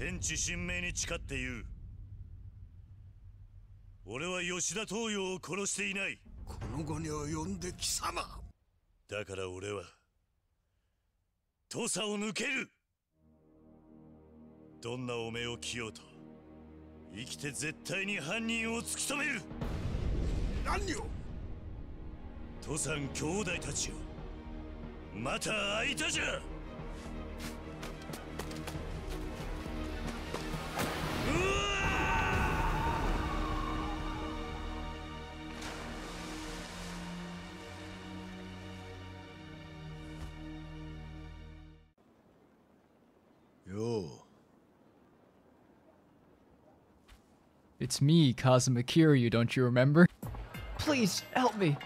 天地神明に誓って言う。俺は吉田東洋を殺していない。この後に及んで貴様。だから俺は土佐を抜ける。どんなおめを着ようと生きて絶対に犯人を突き止める。何を？土佐兄弟たちよまた会いたじゃ It's me, Kazuma Kiryu, don't you remember? Please, help me.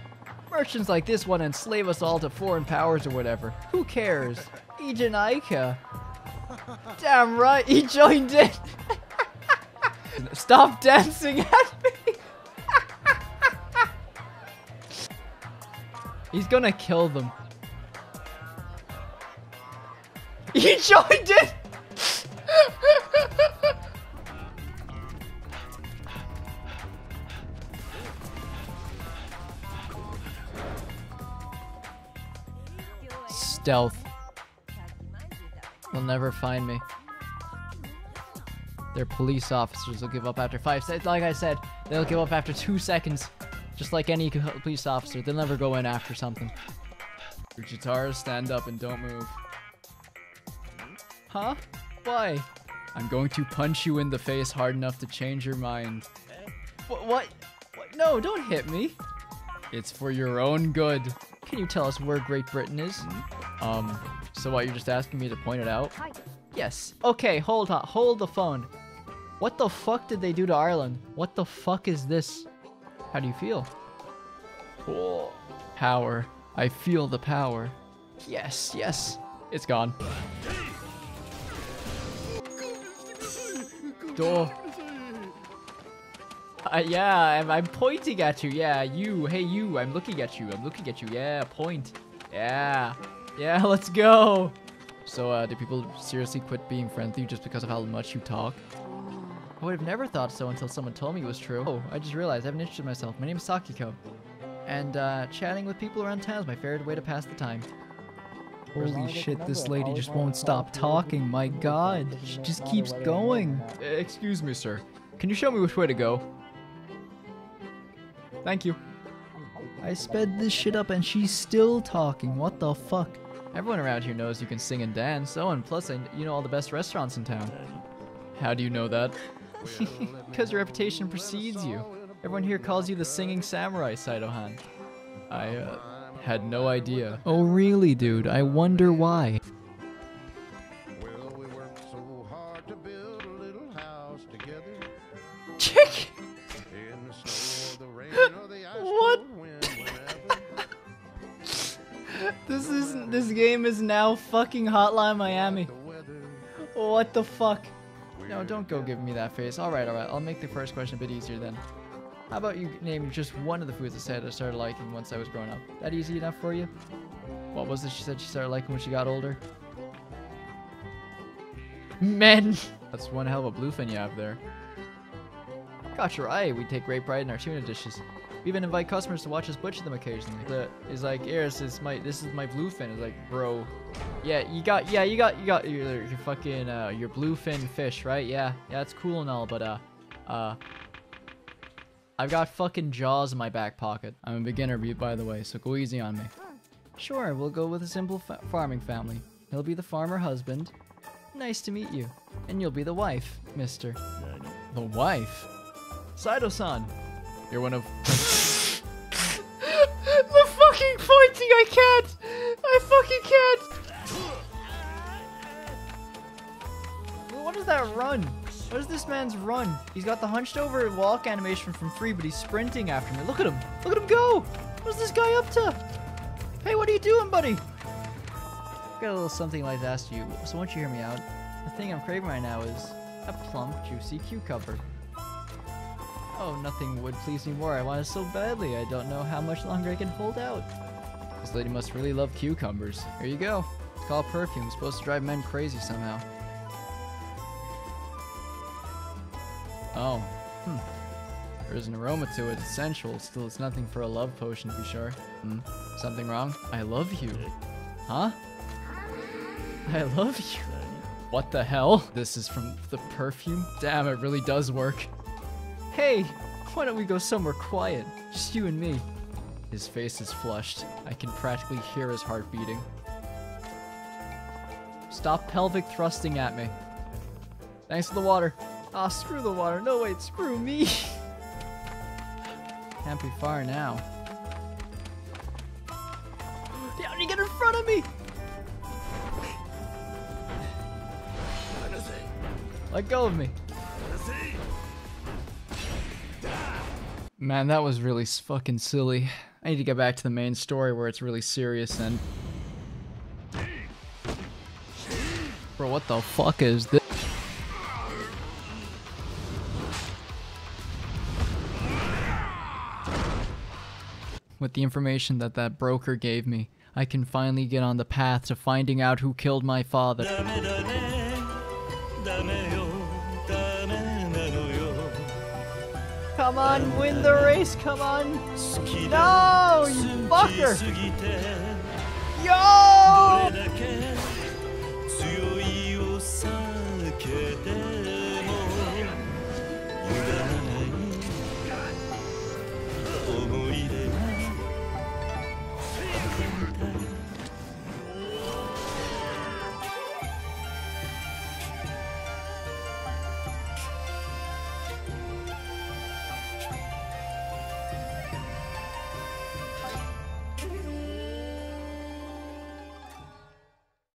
Merchants like this want to enslave us all to foreign powers or whatever. Who cares? Eejanaika. Damn right, he joined in. Stop dancing at me. He's gonna kill them. He joined in! Stealth. They'll never find me. They're police officers. They'll give up after five seconds. Like I said, they'll give up after two seconds. Just like any police officer. They'll never go in after something. Uchitara, stand up and don't move. Huh? Why? I'm going to punch you in the face hard enough to change your mind. What? What? what? No, don't hit me. It's for your own good. Can you tell us where Great Britain is? Hmm? Um, so what, you're just asking me to point it out? Yes. Okay, hold on. Hold the phone. What the fuck did they do to Ireland? What the fuck is this? How do you feel? Oh, power. I feel the power. Yes, yes. It's gone. Door. Uh, yeah, I'm, I'm pointing at you. Yeah, you. Hey, you. I'm looking at you. I'm looking at you. Yeah, point. Yeah. Yeah, let's go. So, uh, do people seriously quit being friendly just because of how much you talk? I would have never thought so until someone told me it was true. Oh, I just realized I haven't introduced myself. My name is Sakiko. And, uh, chatting with people around town is my favorite way to pass the time. Holy shit, this lady just won't stop talking. My god. She just keeps going. Uh, excuse me, sir. Can you show me which way to go? Thank you. I sped this shit up and she's still talking. What the fuck? Everyone around here knows you can sing and dance. Oh, and plus, I, you know all the best restaurants in town. How do you know that? Because your reputation precedes you. Everyone here calls you the singing samurai, Saito-han. I, uh, had no idea. Oh, really, dude? I wonder why. Well, game is now fucking Hotline Miami. What the fuck? No, don't go give me that face. Alright, alright. I'll make the first question a bit easier then. How about you name just one of the foods I said I started liking once I was growing up? That easy enough for you? What was it she said she started liking when she got older? Men! That's one hell of a bluefin you have there. You're right. We take great pride in our tuna dishes. We even invite customers to watch us butcher them occasionally. The, it's like, Eris, this is my this is my bluefin. It's like, bro, yeah, you got yeah, you got you got your your fucking uh your bluefin fish, right? Yeah, yeah, it's cool and all, but uh, uh, I've got fucking jaws in my back pocket. I'm a beginner, be- by the way, so go easy on me. Sure, we'll go with a simple fa- farming family. He'll be the farmer husband. Nice to meet you. And you'll be the wife, mister. The wife? Saito-san. You're one of... fucking pointing, I can't! I fucking can't! What is that run? What is this man's run? He's got the hunched over walk animation from Free, but he's sprinting after me. Look at him! Look at him go! What's this guy up to? Hey, what are you doing, buddy? I've got a little something like to ask you, so won't you hear me out? The thing I'm craving right now is a plump, juicy cucumber. Oh, nothing would please me more. I want it so badly. I don't know how much longer I can hold out. This lady must really love cucumbers. Here you go. It's called perfume. It's supposed to drive men crazy somehow. Oh. Hmm. There's an aroma to it. It's sensual. Still, it's nothing for a love potion to be sure. Hmm. Something wrong? I love you. Huh? I love you. What the hell? This is from the perfume? Damn, it really does work. Hey, why don't we go somewhere quiet? Just you and me. His face is flushed. I can practically hear his heart beating. Stop pelvic thrusting at me. Thanks for the water. Ah, screw the water. No, wait, screw me. Can't be far now. How you get in front of me? Let go of me. Man, that was really fucking silly. I need to get back to the main story where it's really serious and. Bro, what the fuck is this? With the information that that broker gave me, I can finally get on the path to finding out who killed my father. Come on, win the race, come on. No, you fucker. Yo!